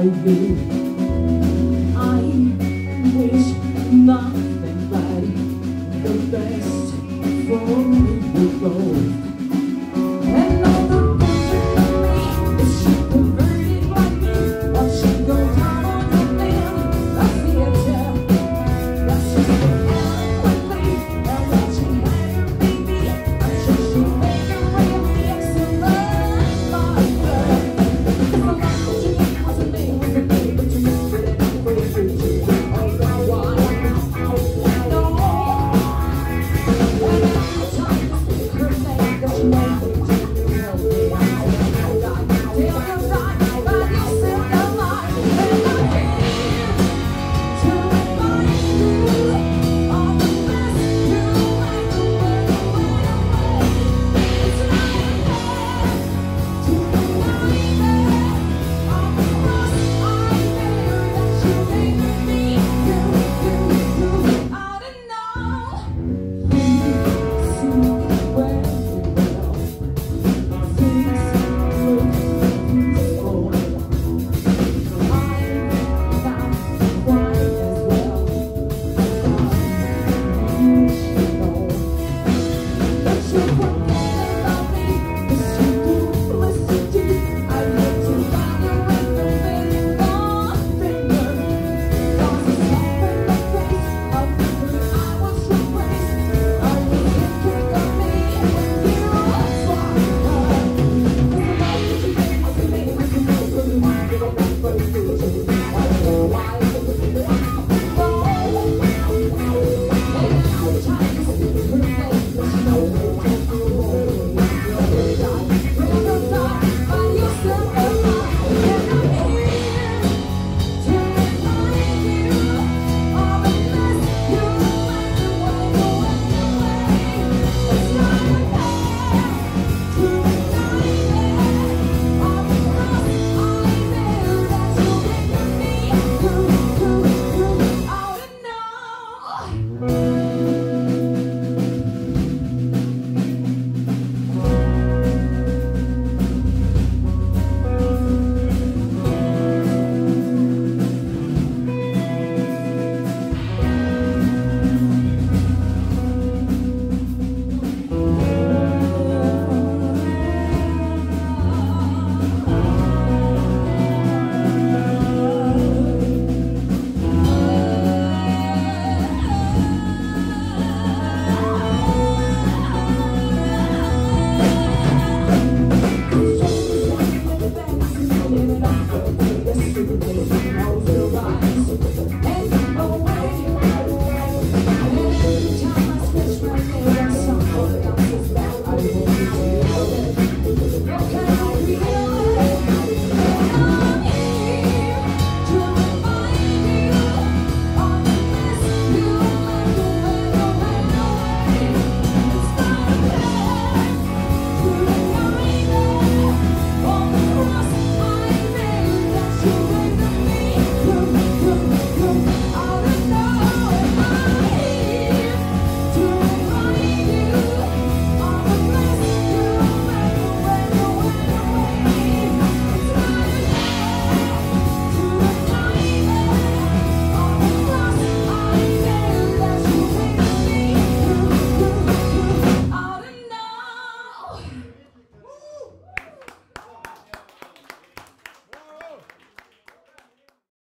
I wish nothing but the best for you.